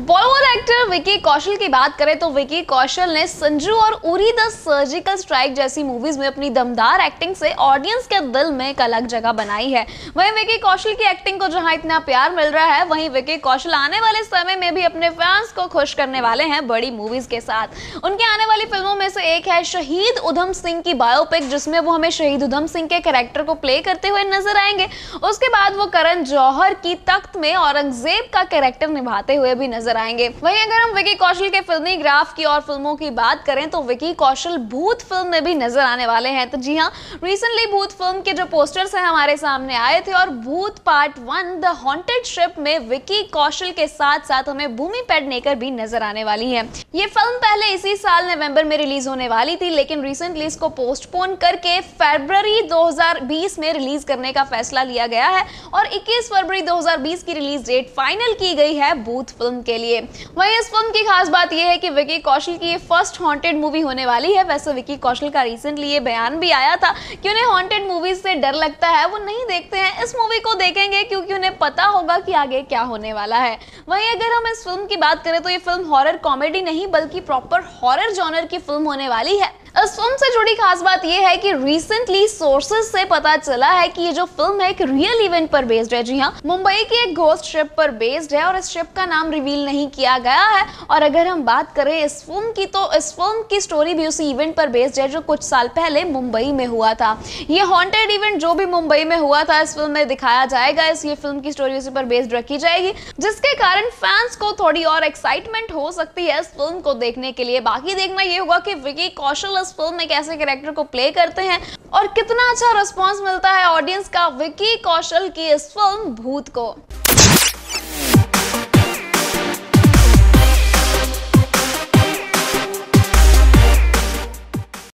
বড় বড় एक्टर विकी कौशल की बात करें तो विकी कौशल ने संजू और उरी द सर्जिकल स्ट्राइक जैसी मूवीज़ में अपनी दमदार एक्टिंग से ऑडियंस के दिल में एक अलग जगह बनाई है। वहीं विकी कौशल की एक्टिंग को जहाँ इतना प्यार मिल रहा है, वहीं विकी कौशल आने वाले समय में भी अपने फैंस को खुश करने वाले हैं बड़ी मूवीज़ के साथ। उनके आने वाली फ़िल्मों में से एक है शहीद उधम सिंह की बायोपिक जिसमें वो हमें शहीद उधम सिंह के कैरेक्टर को प्ले करते हुए नज़र आएँगे। उसके बाद वो करण जौहर की तख्त में औरंगज़ेब का कैरेक्टर निभाते हुए भी नज़र आएँगे। वहीं अगर हम विकी कौशल के फिल्मी ग्राफ की और फ़िल्मों की बात करें तो विकी कौशल भूत फ़िल्म में भी नज़र आने वाले हैं। तो जी हाँ रिसेंटली भूत फ़िल्म के जो पोस्टर्स हैं हमारे सामने आए थे और Bhoot part one the haunted ship में विकी कौशल के साथ साथ हमें भूमि पेडनेकर भी नज़र आने वाली है। ये फ़िल्म पहले इसी साल नवंबर में रिलीज़ होने वाली थी, लेकिन रिसेंटली इसको पोस्टपोन करके फरवरी 2020 में रिलीज़ करने का फैसला लिया गया है और 21 फरवरी 2020 की रिलीज़ डेट फाइनल की गई है भूत फ़िल्म के लिए। वहीं इस फ़िल्म की खास बात यह है कि विकी कौशल की ये फ़र्स्ट हॉन्टेड मूवी होने वाली है। वैसे विकी कौशल का रिसेंटली ये बयान भी आया था कि उन्हें हॉन्टेड मूवीज़ से डर लगता है, वो नहीं देखते हैं। इस मूवी को देखेंगे क्योंकि उन्हें पता होगा कि आगे क्या होने वाला है। वहीं अगर हम इस फ़िल्म की बात करें तो ये फ़िल्म हॉरर कॉमेडी नहीं बल्कि प्रॉपर हॉरर जॉनर की फ़िल्म होने वाली है। इस फ़िल्म से जुड़ी खास बात यह है कि रिसेंटली सोर्सेज से पता चला है कि ये जो फ़िल्म है एक रियल इवेंट पर बेस्ड है। जी हाँ मुंबई की एक घोस्ट शिप पर बेस्ड है और इस शिप का नाम रिवील नहीं किया गया है। और अगर हम बात करें इस फ़िल्म की तो इस फ़िल्म की स्टोरी भी उसी इवेंट पर बेस्ड है जो कुछ साल पहले मुंबई में हुआ था। ये हॉन्टेड इवेंट जो भी मुंबई में हुआ था, इस फ़िल्म में दिखाया जाएगा। इस, ये फ़िल्म की स्टोरी उसी पर बेस्ड रखी जाएगी, जिसके कारण फैंस को थोड़ी और एक्साइटमेंट हो सकती है इस फ़िल्म को देखने के लिए। बाकी देखना ये होगा कि विकी कौशल इस फ़िल्म में कैसे कैरेक्टर को प्ले करते हैं और कितना अच्छा रिस्पॉन्स मिलता है ऑडियंस का विकी कौशल की इस फ़िल्म भूत को।